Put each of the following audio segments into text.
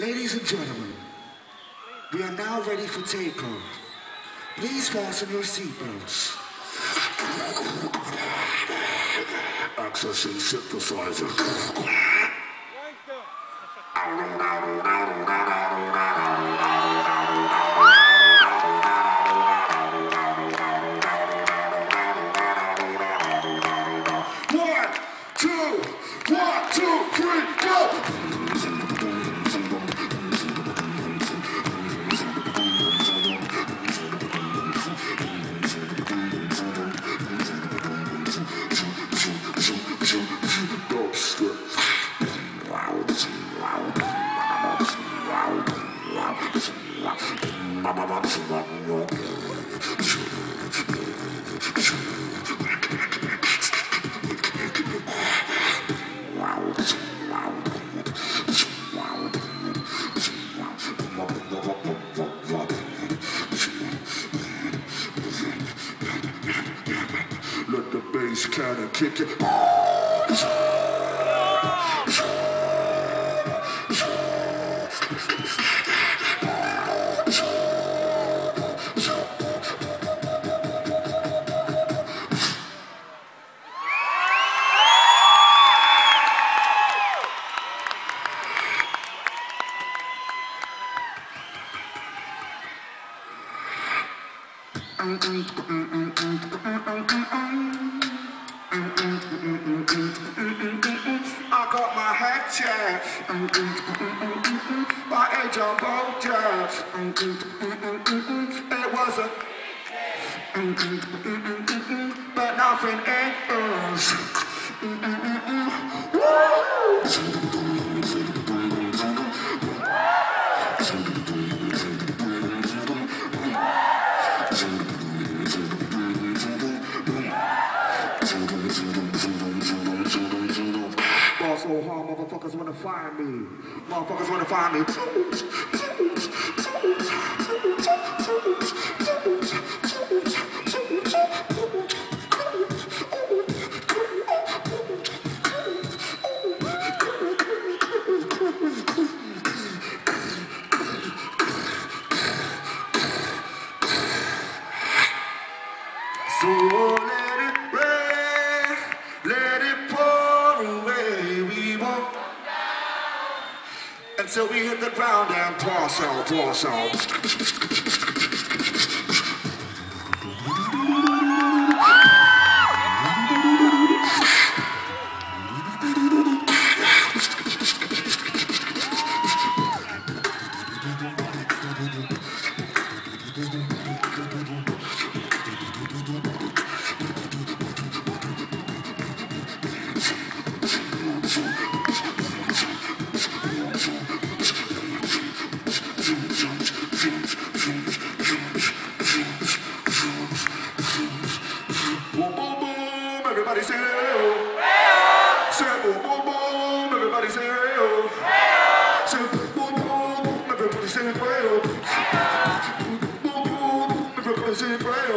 Ladies and gentlemen, we are now ready for takeoff. Please fasten your seatbelts. Accessing synthesizer. Let the bass cannon kick it. I got my head checked by a jumbo jet. It was a but nothing is. So oh, hard, motherfuckers wanna find me. Motherfuckers wanna find me. Until we hit the ground and toss out, toss out. représente pas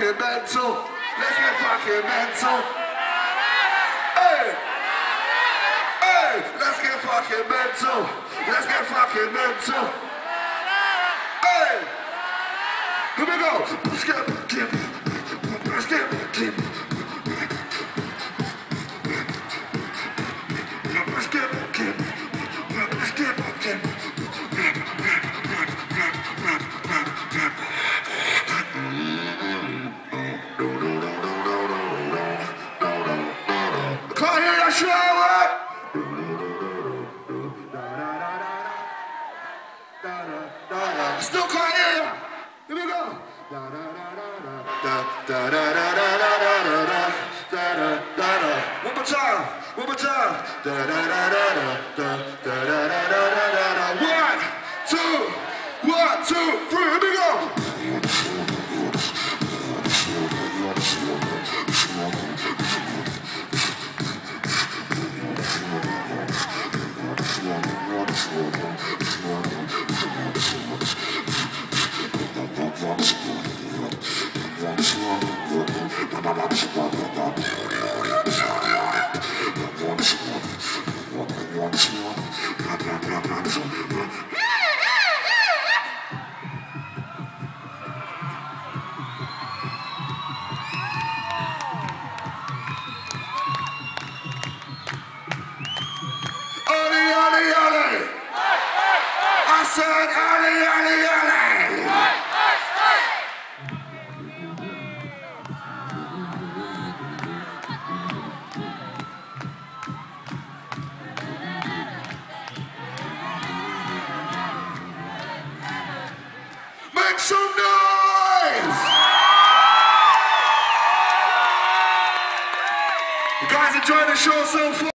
fucking mental. Let's get fucking mental. Hey! Hey! Let's get fucking mental. Let's get fucking mental. Hey! Here we go. Let's get fucking. Shower. Still can't hear you. Here we go. One more time. One more time. make some noise! You guys enjoying the show so far?